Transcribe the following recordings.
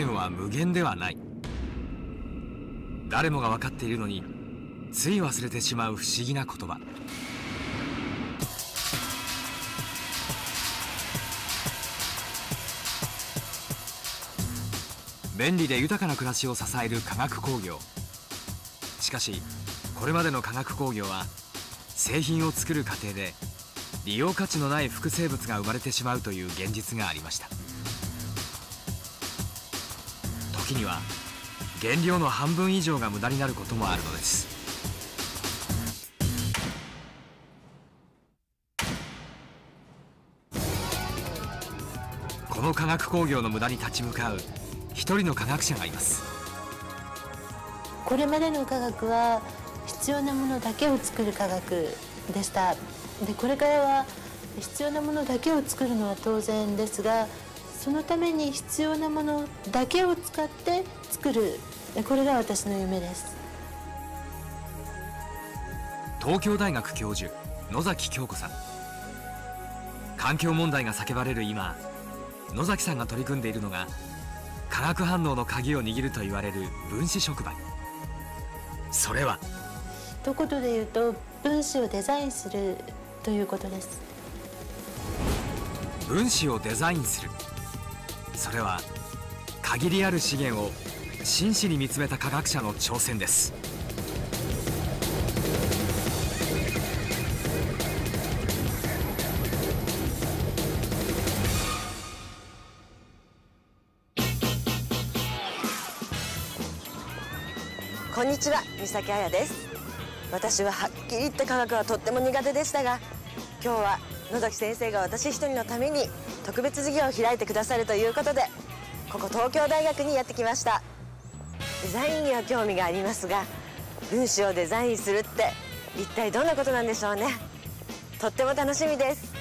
源は無限ではない。誰もが分かっているのについ忘れてしまう不思議な言葉。便利で豊かな暮らしを支える化学工業。しかしこれまでの化学工業は製品を作る過程で利用価値のない副生物が生まれてしまうという現実がありました。には原料の半分以上が無駄になることもあるのです。この化学工業の無駄に立ち向かう一人の科学者がいます。これまでの科学は必要なものだけを作る科学でした。でこれからは必要なものだけを作るのは当然ですがそのために必要なものだけを使って作る。これが私の夢です。東京大学教授野崎京子さん。環境問題が叫ばれる今野崎さんが取り組んでいるのが化学反応の鍵を握ると言われる分子触媒。それは一言で言うと分子をデザインするということです。分子をデザインするそれは限りある資源を真摯に見つめた科学者の挑戦です。こんにちは三崎彩です。私ははっきり言って科学はとっても苦手でしたが今日は野崎先生が私一人のために特別授業を開いてくださるということでここ東京大学にやってきました。デザインには興味がありますが分子をデザインするって一体どんなことなんでしょうね。とっても楽しみです。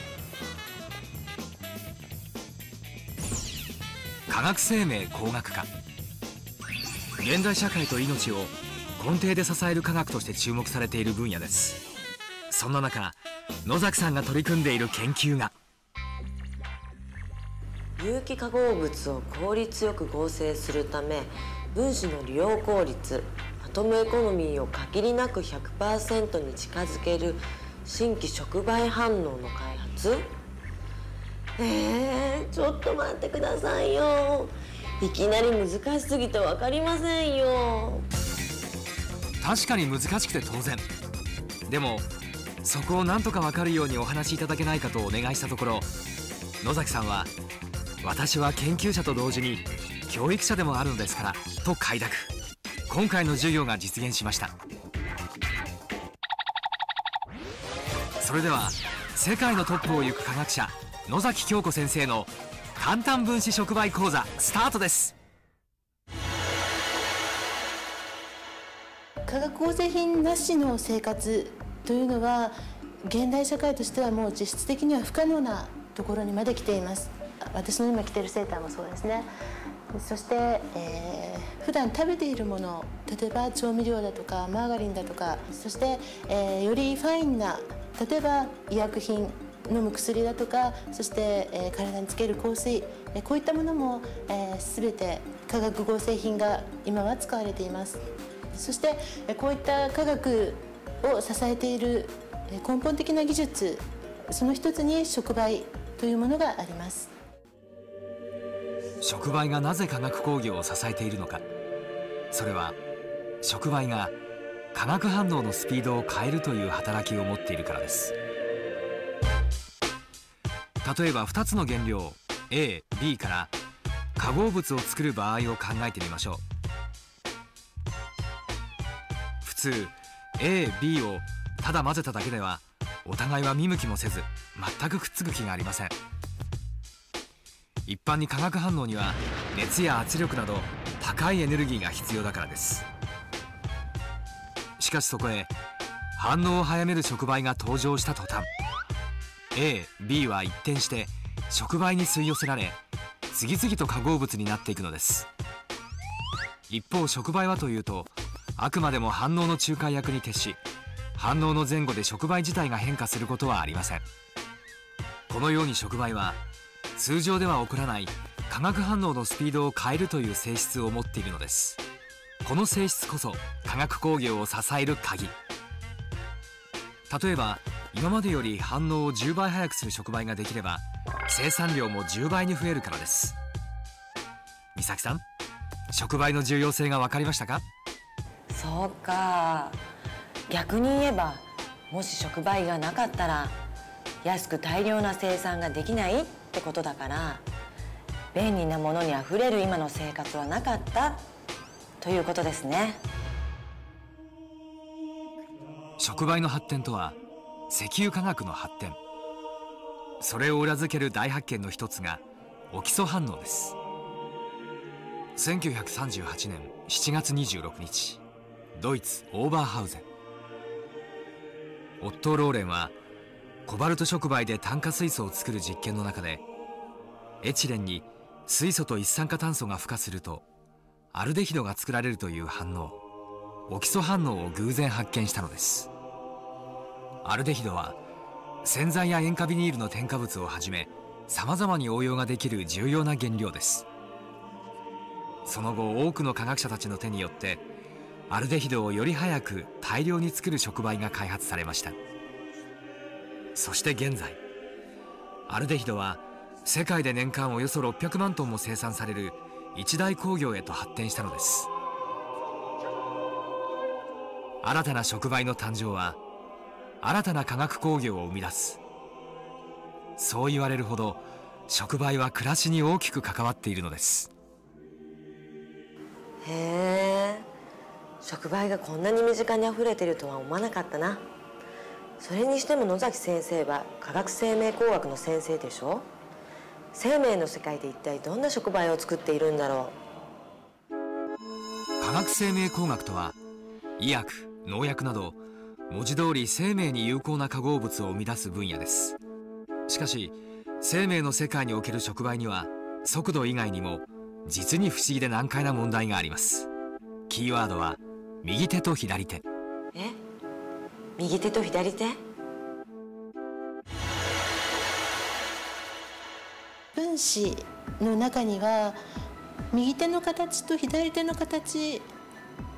科学生命工学科。現代社会と命を根底で支える科学として注目されている分野です。そんな中野崎さんが取り組んでいる研究が有機化合物を効率よく合成するため分子の利用効率アトムエコノミーを限りなく100%に近づける新規触媒反応の開発？えー、ちょっと待ってくださいよ。いきなり難しすぎて分かりませんよ。確かに難しくて当然。でもそこを何とか分かるようにお話しいただけないかとお願いしたところ野崎さんは私は研究者と同時に教育者でもあるのですからと快諾。今回の授業が実現しました。それでは世界のトップを行く科学者野崎京子先生の簡単分子触媒講座スタートです。化学合成品なしの生活というのは現代社会としてはもう実質的には不可能なところにまで来ています。私の今着てるセーターもそうですね。そして、えー、普段食べているもの例えば調味料だとかマーガリンだとかそして、えー、よりファインな例えば医薬品飲む薬だとかそして、えー、体につける香水、え、こういったものも、えー、全て化学合成品が今は使われています。そして、え、こういった化学を支えている根本的な技術その一つに触媒というものがあります。触媒がなぜ化学工業を支えているのか。それは触媒が化学反応のスピードを変えるという働きを持っているからです。例えば2つの原料 AB から化合物を作る場合を考えてみましょう。普通 AB をただ混ぜただけではお互いは見向きもせず全くくっつく気がありません。一般に化学反応には熱や圧力など高いエネルギーが必要だからです。しかしそこへ反応を早める触媒が登場した途端 AB は一転して触媒に吸い寄せられ次々と化合物になっていくのです。一方触媒はというとあくまでも反応の仲介役に徹し反応の前後で触媒自体が変化することはありません。このように触媒は通常では起こらない化学反応のスピードを変えるという性質を持っているのです。この性質こそ化学工業を支える鍵。例えば今までより反応を10倍速くする触媒ができれば生産量も10倍に増えるからです。美咲さん触媒の重要性が分かりましたか？そうか。逆に言えばもし触媒がなかったら安く大量な生産ができない？ってことだから便利なものにあふれる今の生活はなかったということですね。触媒の発展とは石油化学の発展。それを裏付ける大発見の一つがオキソ反応です。1938年7月26日ドイツオーバーハウゼン。オットー・ローレンはコバルト触媒で炭化水素を作る実験の中でエチレンに水素と一酸化炭素が付加するとアルデヒドが作られるという反応オキソ反応を偶然発見したのです。アルデヒドは洗剤や塩化ビニールの添加物をはじめさまざまに応用ができる重要な原料です。その後多くの科学者たちの手によってアルデヒドをより早く大量に作る触媒が開発されました。そして現在アルデヒドは世界で年間およそ600万トンも生産される一大工業へと発展したのです。新たな触媒の誕生は新たな化学工業を生み出す。そう言われるほど触媒は暮らしに大きく関わっているのです。へえ触媒がこんなに身近にあふれてるとは思わなかったな。それにしても野崎先生は化学生命工学の先生でしょ？生命の世界で一体どんな触媒を作っているんだろう？化学生命工学とは医薬農薬など文字通り生命に有効な化合物を生み出す分野です。しかし生命の世界における触媒には速度以外にも実に不思議で難解な問題があります。キーワードは右手と左手。え？右手と左手？分子の中には右手の形と左手の形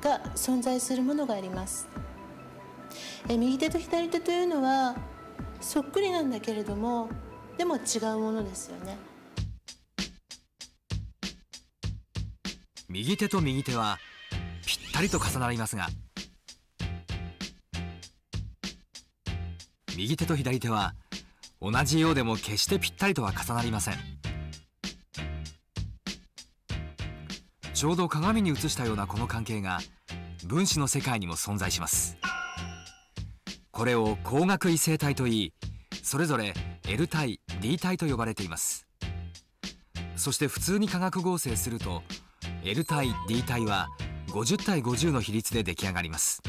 が存在するものがあります。え右手と左手というのはそっくりなんだけれどもでも違うものですよね。右手と右手はぴったりと重なりますが右手と左手は同じようでも決してぴったりとは重なりません。ちょうど鏡に映したようなこの関係が分子の世界にも存在します。これを光学異性体といいそれぞれ L 体 D 体と呼ばれています。そして普通に化学合成すると L 体 D 体は50対50の比率で出来上がります。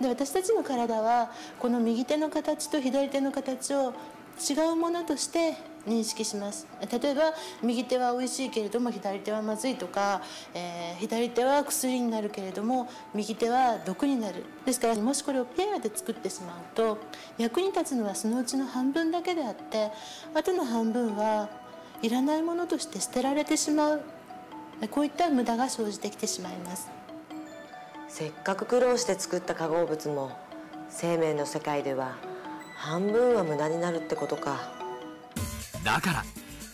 で私たちの体はこの右手の形と左手の形を違うものとして認識します。例えば右手は美味しいけれども左手はまずいとか、えー、左手は薬になるけれども右手は毒になる。ですからもしこれをペアで作ってしまうと役に立つのはそのうちの半分だけであってあとの半分はいらないものとして捨てられてしまう。こういった無駄が生じてきてしまいます。せっかく苦労して作った化合物も生命の世界では半分は無駄になるってことか。だから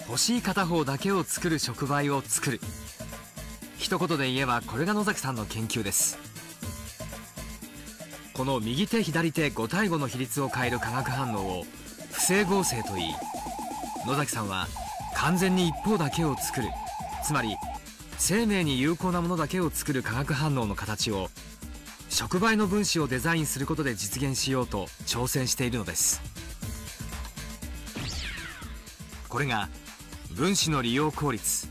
欲しい片方だけを作る触媒を作る。一言で言えばこれが野崎さんの研究です。この右手左手5対5の比率を変える化学反応を不正合成といい野崎さんは完全に一方だけを作る。つまり生命に有効なものだけを作る化学反応の形を触媒の分子をデザインすることで実現しようと挑戦しているのです。これが分子の利用効率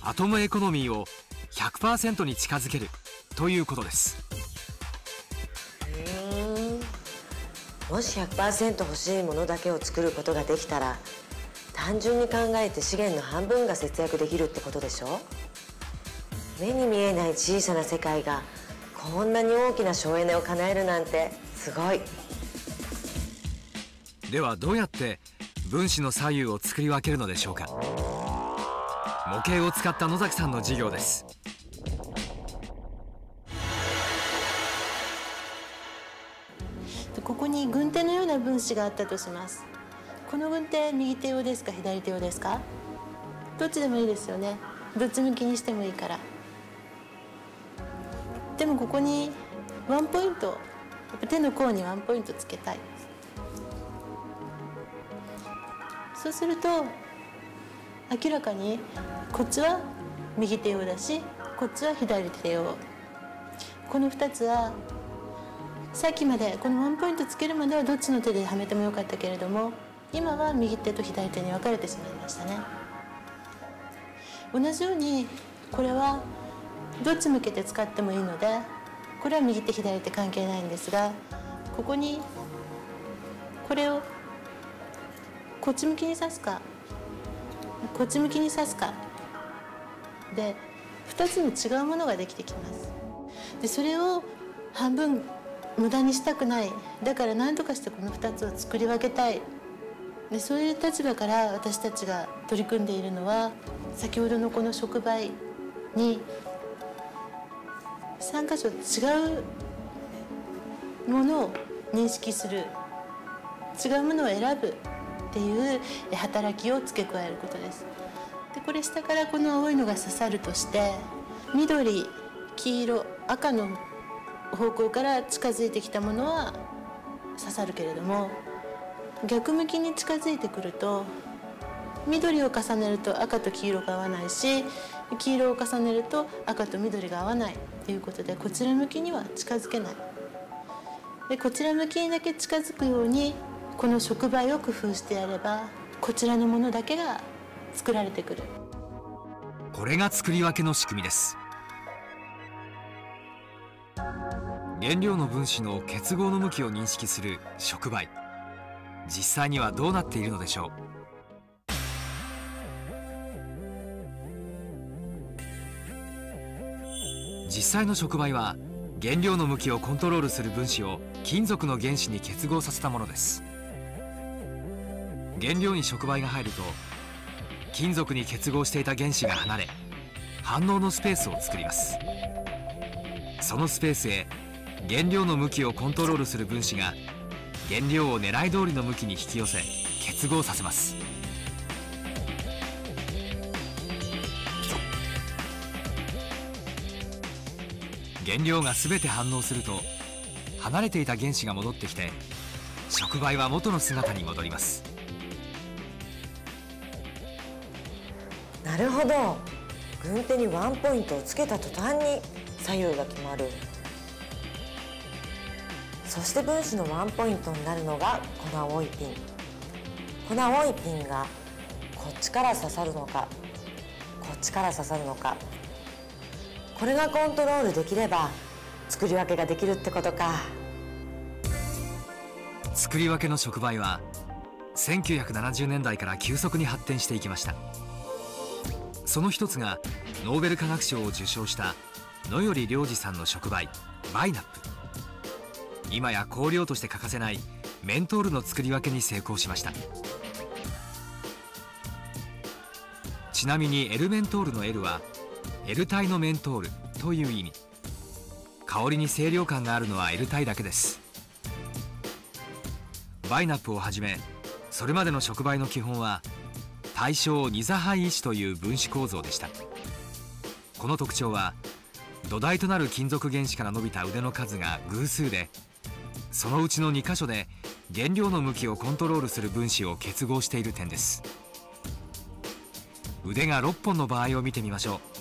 アトムエコノミーを100%に近づけるということです。もし100%欲しいものだけを作ることができたら単純に考えて資源の半分が節約できるってことでしょ？目に見えない小さな世界がこんなに大きな省エネを叶えるなんてすごい。ではどうやって分子の左右を作り分けるのでしょうか。模型を使った野崎さんの授業です。ここに軍手のような分子があったとします。この軍手右手用ですか左手用ですか？どっちでもいいですよね。どっち向きにしてもいいからでもここにワンポイント手の甲にワンポイントつけたい。そうすると明らかにこっちは右手用だしこっちは左手用。この2つはさっきまでこのワンポイントつけるまではどっちの手ではめてもよかったけれども今は右手と左手に分かれてしまいましたね。同じようにこれはどっち向けて使ってもいいのでこれは右手左手関係ないんですがここにこれをこっち向きに刺すかこっち向きに刺すかで2つの違うものができてきます。でそれを半分無駄にしたくない。だから何とかしてこの2つを作り分けたい。でそういう立場から私たちが取り組んでいるのは先ほどのこの触媒に3箇所違うものを認識する違うものを選ぶっていう働きを付け加えることです。でこれ下からこの青いのが刺さるとして緑黄色赤の方向から近づいてきたものは刺さるけれども逆向きに近づいてくると緑を重ねると赤と黄色が合わないし黄色を重ねると赤と緑が合わない。ということでこちら向きには近づけない。でこちら向きにだけ近づくようにこの触媒を工夫してやればこちらのものだけが作られてくる。これが作り分けの仕組みです。原料の分子の結合の向きを認識する触媒。実際にはどうなっているのでしょう。実際の触媒は原料の向きをコントロールする分子を金属の原子に結合させたものです。原料に触媒が入ると金属に結合していた原子が離れ反応のスペースを作ります。そのスペースへ原料の向きをコントロールする分子が原料を狙い通りの向きに引き寄せ結合させます。原料が全て反応すると離れていた原子が戻ってきて触媒は元の姿に戻ります。なるほど。軍手にワンポイントをつけた途端に左右が決まる。そして分子のワンポイントになるのがこの青いピン。この青いピンがこっちから刺さるのかこっちから刺さるのか。これがコントロールできれば作り分けができるってことか。作り分けの触媒は1970年代から急速に発展していきました。その一つがノーベル化学賞を受賞した野頼良二さんの触媒バイナップ。今や香料として欠かせないメントールの作り分けに成功しました。ちなみにエルメントールの L は L 体のメントールという意味。香りに清涼感があるのは L 体だけです。バイナップをはじめそれまでの触媒の基本は対象二座配位置という分子構造でした。この特徴は土台となる金属原子から伸びた腕の数が偶数でそのうちの2箇所で原料の向きをコントロールする分子を結合している点です。腕が6本の場合を見てみましょう。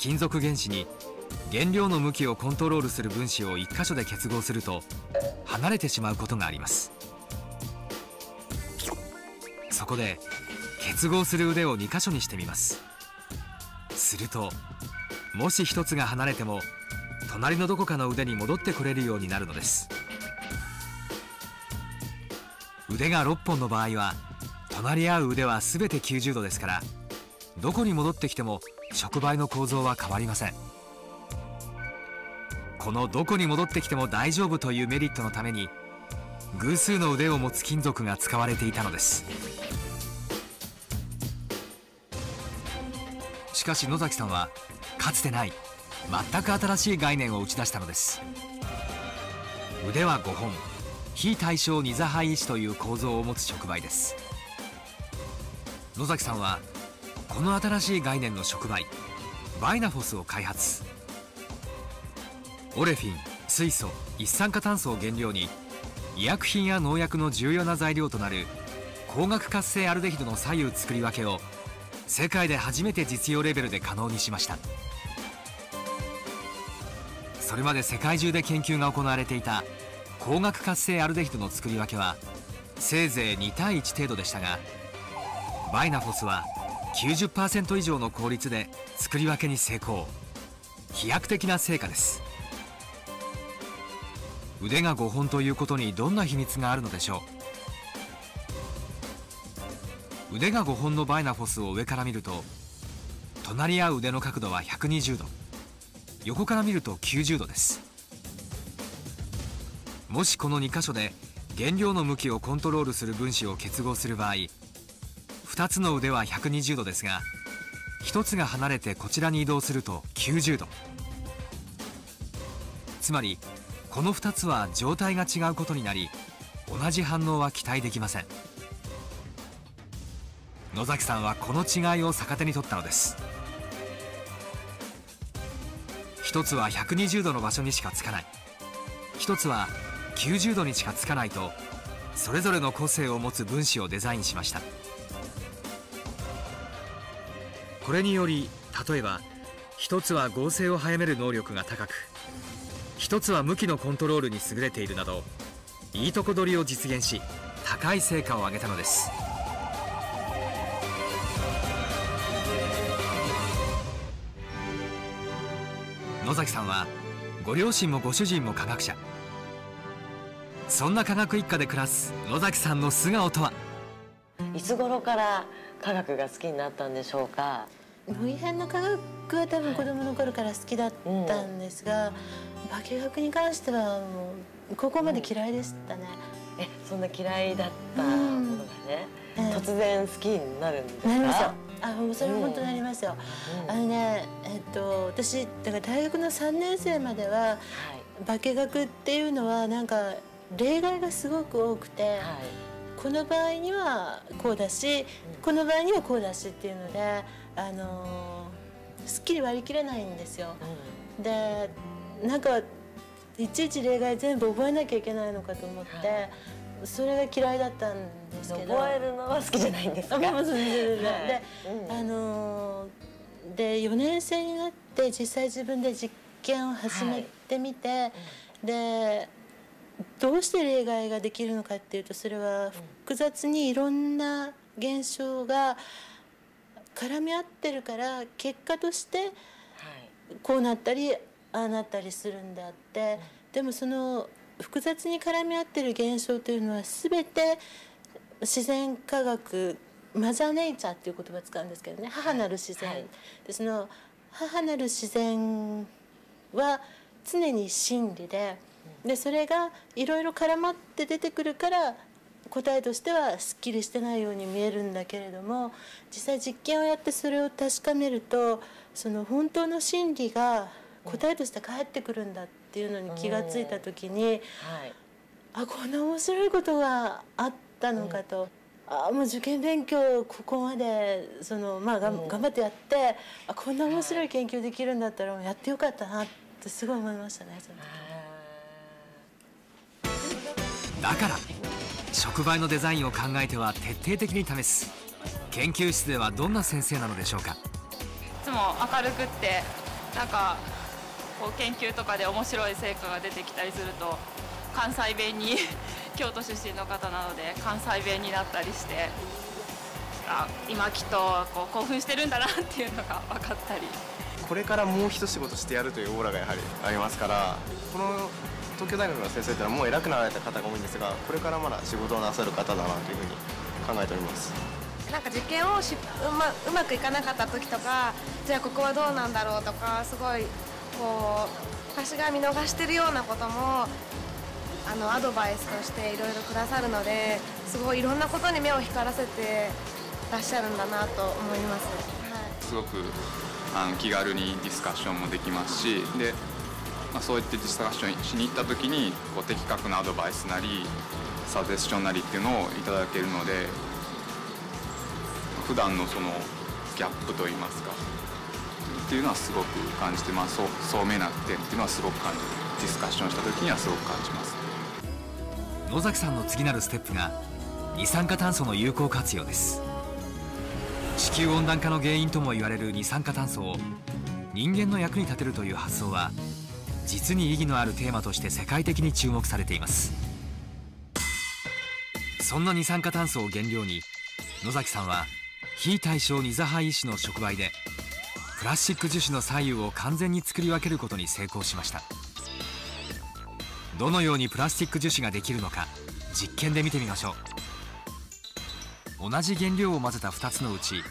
金属原子に原料の向きをコントロールする分子を1箇所で結合すると離れてしまうことがあります。そこで結合する腕を2箇所にしてみます。するともし1つが離れても隣のどこかの腕に戻ってこれるようになるのです。腕が6本の場合は隣り合う腕は全て90度ですからどこに戻ってきても触媒の構造は変わりません。このどこに戻ってきても大丈夫というメリットのために偶数の腕を持つ金属が使われていたのです。しかし野崎さんはかつてない全く新しい概念を打ち出したのです。腕は5本非対称二座配位置という構造を持つ触媒です。野崎さんはこの新しい概念の触媒バイナフォスを開発。オレフィン水素一酸化炭素を原料に医薬品や農薬の重要な材料となる光学活性アルデヒドの左右作り分けを世界で初めて実用レベルで可能にしました。それまで世界中で研究が行われていた光学活性アルデヒドの作り分けはせいぜい2対1程度でしたがバイナフォスは90%以上の効率で作り分けに成功。飛躍的な成果です。腕が5本ということにどんな秘密があるのでしょう？腕が5本のバイナフォスを上から見ると隣り合う腕の角度は120度。横から見ると90度です。もしこの2箇所で原料の向きをコントロールする分子を結合する場合2つの腕は120度ですが1つが離れてこちらに移動すると90度。つまりこの2つは状態が違うことになり同じ反応は期待できません。野崎さんはこの違いを逆手に取ったのです。1つは120度の場所にしかつかない。1つは90度にしかつかないとそれぞれの個性を持つ分子をデザインしました。これにより例えば1つは合成を早める能力が高く1つは向きのコントロールに優れているなどいいとこ取りを実現し高い成果を上げたのです。野崎さんはご両親もご主人も科学者。そんな科学一家で暮らす野崎さんの素顔とは？いつ頃から科学が好きになったんでしょうか？模擬編の科学は多分子供の頃から好きだったんですが、化学に関してはもう高校まで嫌いでしたね、えそんな嫌いだったものがね、うん、突然好きになるんですか？なりますよ。あもうそれ本当になりますよ、うん、あのねえっと私だから大学の3年生までは、はい、化学っていうのはなんか例外がすごく多くて、はい、この場合にはこうだし、この場合にはこうだしっていうのであのすっきり割り切れないんですよ。うん、でなんかいちいち例外全部覚えなきゃいけないのかと思って、はい、それが嫌いだったんですけど。覚えるのは好きじゃないんですか？で、あので4年生になって実際自分で実験を始めてみて、はいうん、でどうして例外ができるのかっていうとそれは複雑にいろんな現象が絡み合ってるから結果としてこうなったりああなったりするんであって。でもその複雑に絡み合ってる現象というのは全て自然科学マザーネイチャーっていう言葉を使うんですけどね。母なる自然、はい、でその母なる自然は常に真理ででそれがいろいろ絡まって出てくるから答えとしてはすっきりしてないように見えるんだけれども実際実験をやってそれを確かめるとその本当の真理が答えとして返ってくるんだっていうのに気が付いた時に、はい、あこんな面白いことがあったのかと。あもう受験勉強ここまでその、まあ、がん頑張ってやってあこんな面白い研究できるんだったらやってよかったなってすごい思いましたねその時だから。触媒のデザインを考えては徹底的に試す。研究室ではどんな先生なのでしょうか？いつも明るくってなんかこう研究とかで面白い成果が出てきたりすると関西弁に 京都出身の方なので関西弁になったりしてあ今きっとこう興奮してるんだなっていうのが分かったり。これからもう一仕事してやるというオーラがやはりありますからこの東京大学の先生っていうのはもう偉くなられた方が多いんですがこれからまだ仕事をなさる方だなというふうに考えておりますなんか実験をしうまうまくいかなかった時とかじゃあここはどうなんだろうとかすごいこう私が見逃してるようなこともあのアドバイスとしていろいろくださるのですごいいろんなことに目を光らせてらっしゃるんだなと思います。はいすごくあの気軽にディスカッションもできますしで、まあ、そういってディスカッションしに行った時にこう的確なアドバイスなりサジェスションなりっていうのをいただけるので普段のそのギャップといいますかっていうのはすごく感じてますそう聡明な点っていうのはすごく感じディスカッションした時にはすごく感じます。野崎さんの次なるステップが二酸化炭素の有効活用です。地球温暖化の原因とも言われる二酸化炭素を人間の役に立てるという発想は実に意義のあるテーマとして世界的に注目されています。そんな二酸化炭素を原料に野崎さんは非対称二座肺医師の触媒でプラスチック樹脂の左右を完全に作り分けることに成功しました。どのようにプラスチック樹脂ができるのか実験で見てみましょう。同じ原料を混ぜた2つのうち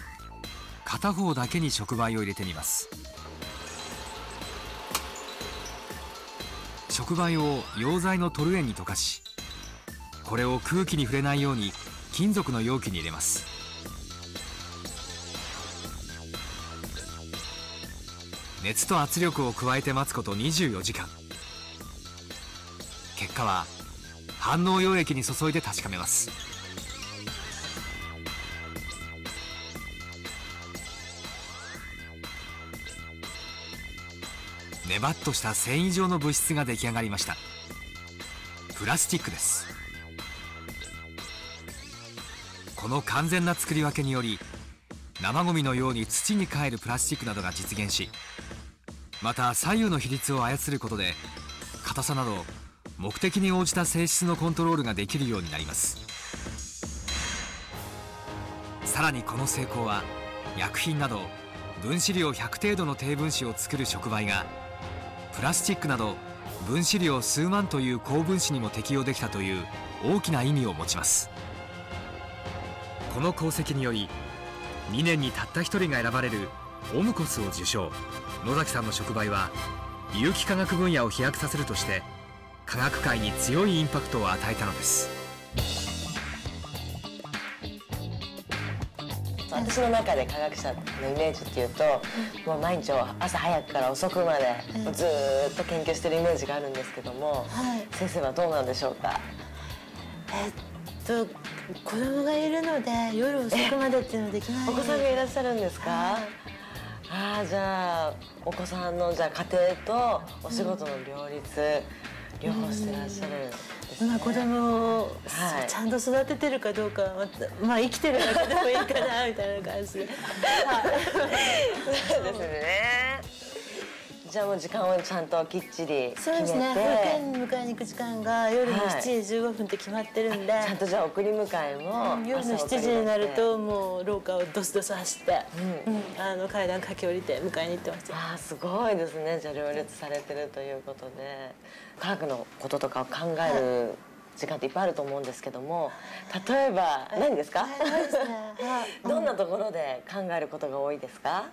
片方だけに触媒を入れてみます。触媒を溶剤のトルエンに溶かしこれを空気に触れないように金属の容器に入れます。熱と圧力を加えて待つこと24時間。結果は反応溶液に注いで確かめます。ネバッとした繊維状の物質が出来上がりました。プラスチックです。この完全な作り分けにより生ゴミのように土に帰るプラスチックなどが実現しまた左右の比率を操ることで硬さなど目的に応じた性質のコントロールができるようになります。さらにこの成功は薬品など分子量100程度の低分子を作る触媒がプラスチックなど分子量数万という高分子にも適用できたという大きな意味を持ちます。この功績により2年にたった1人が選ばれるオムコスを受賞。野崎さんの触媒は有機化学分野を飛躍させるとして科学界に強いインパクトを与えたのです。私の中で科学者のイメージっていうと、もう毎日朝早くから遅くまで、ずーっと研究してるイメージがあるんですけども、はい。先生はどうなんでしょうか？えっと子供がいるので夜遅くまでっていうのはできない。お子さんがいらっしゃるんですか、ああじゃあお子さんのじゃあ家庭とお仕事の両立、両方してらっしゃるね、まあ子供を、はい。ちゃんと育ててるかどうかはまあ生きてるだけでもいいかなみたいな感じで。そうですね。じゃあもう時間をちゃんときっちり決めて。そうですね。保育園に迎えに行く時間が夜のはい7時15分って決まってるんで、ちゃんとじゃあ送り迎えもうん夜の朝送り7時になるともう廊下をドスドス走って、うん。あの階段駆け下りて迎えに行ってます。よああすごいですね。じゃあ両立されてるということで科学のこととかを考える時間っていっぱいあると思うんですけども例えば何ですか、どんなところで考えることが多いですか、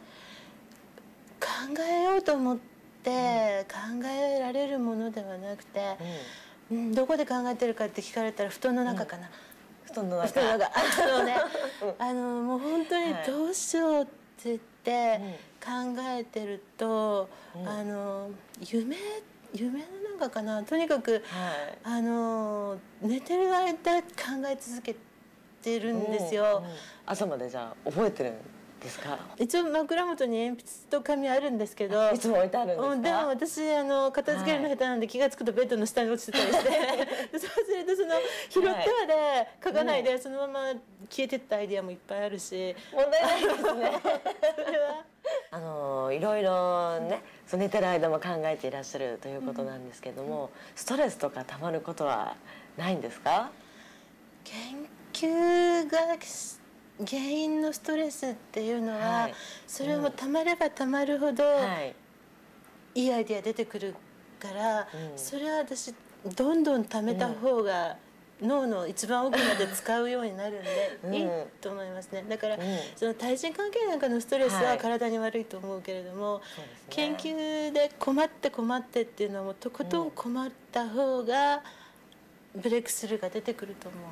考えようと思って考えられるものではなくて、うん。どこで考えてるかって聞かれたら布団の中かな、布団の中。布団の中。あのね、あのもう本当にはい。どうしようって言って考えてると、あの夢夢の中かな。とにかく、はい。あの寝てる間考え続けてるんですよ。朝までじゃあ覚えてるんですか？一応枕元に鉛筆と紙あるんですけど。いつも置いてあるんですか、うん、でも私あの片付けるの下手なんで気が付くとベッドの下に落ちてたりして。でそうするとその拾ってまで書かないでそのまま消えてったアイディアもいっぱいあるし。問題ないですね。それはいろいろねそう寝てる間も考えていらっしゃるということなんですけども、ストレスとかたまることはないんですか？研究が原因のストレスっていうのは、はい。それもたまればたまるほど、はい。いいアイディア出てくるから、うん。それは私どんどん貯めた方が、脳の一番奥まで使うようになるんで、うん。いいと思いますね。だから、ん。その対人関係なんかのストレスははい。体に悪いと思うけれども、研究で困って困ってっていうのはもうとことん困った方がブレイクスルーが出てくると思う。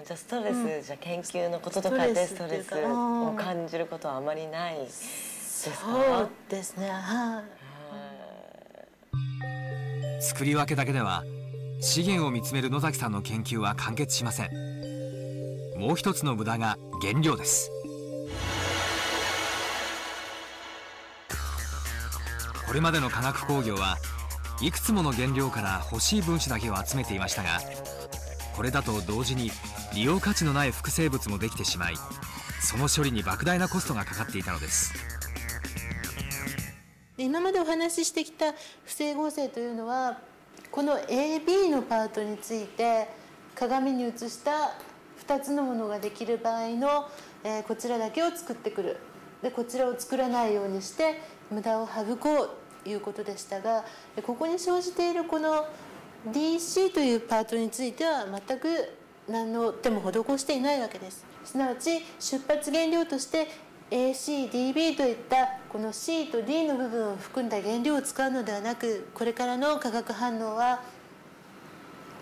あじゃあストレス、うん、じゃ研究のこととかでストレスを感じることはあまりないですか？そうですね。はい。作り分けだけでは資源を見つめる野崎さんの研究は完結しません。もう一つの無駄が原料です。これまでの化学工業はいくつもの原料から欲しい分子だけを集めていましたがこれだと同時に利用価値のない副生物もできてしまいその処理に莫大なコストがかかっていたのです。今までお話ししてきた不整合成というのはこの AB のパートについて鏡に映した2つのものができる場合の、えー、こちらだけを作ってくる。でこちらを作らないようにして無駄を省こうということでしたがここに生じているこの DC というパートについては全く何の手も施していないわけです。すなわち出発原料として ACDB といったこの C と D の部分を含んだ原料を使うのではなくこれからの化学反応は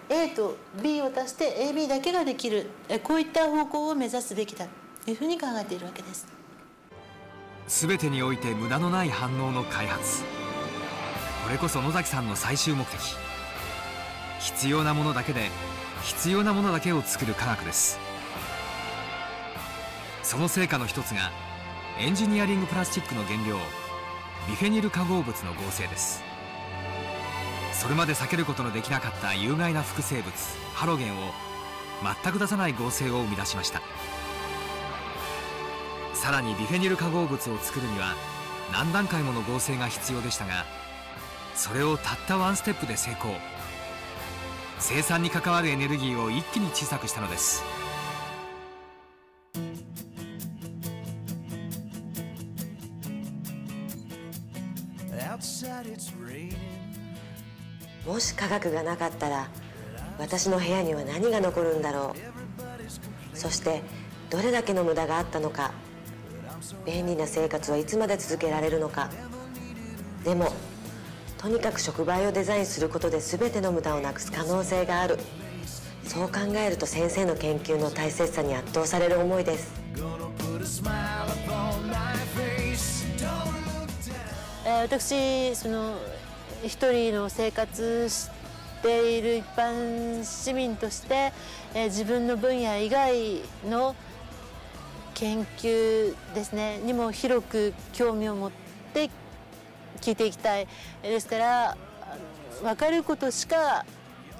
A と B を足して AB だけができるこういった方向を目指すべきだというふうに考えているわけです。全てにおいて無駄のない反応の開発。これこそ野崎さんの最終目的。必要なものだけで必要なものだけを作る科学です。その成果の一つがエンジニアリングプラスチックの原料ビフェニル化合物の合成です。それまで避けることのできなかった有害な副生物ハロゲンを全く出さない合成を生み出しました。さらにビフェニル化合物を作るには何段階もの合成が必要でしたがそれをたったワンステップで成功。生産に関わるエネルギーを一気に小さくしたのです。もし科学がなかったら私の部屋には何が残るんだろう。そしてどれだけの無駄があったのか。便利な生活はいつまで続けられるのか。でもとにかく触媒をデザインすることで全ての無駄をなくす可能性がある。そう考えると先生の研究の大切さに圧倒される思いです私その一人の生活している一般市民として、え自分の分野以外の研究ですねにも広く興味を持って聞いていきたい。ですから分かることしか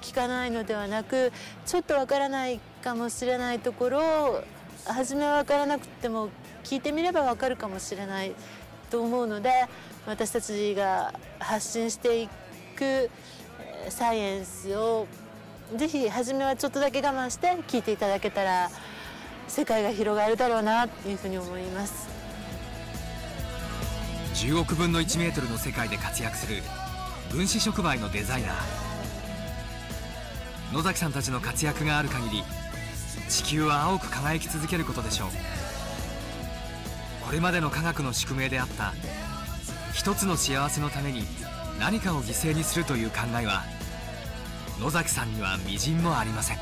聞かないのではなくちょっと分からないかもしれないところを初めは分からなくても聞いてみれば分かるかもしれない。と思うので私たちが発信していくサイエンスをぜひ初めはちょっとだけ我慢して聞いていただけたら世界が広がるだろうなというふうに思います。10億分の1メートルの世界で活躍する分子触媒のデザイナー。野崎さんたちの活躍がある限り地球は青く輝き続けることでしょう。これまでの科学の宿命であった一つの幸せのために何かを犠牲にするという考えは野崎さんにはみじんもありません。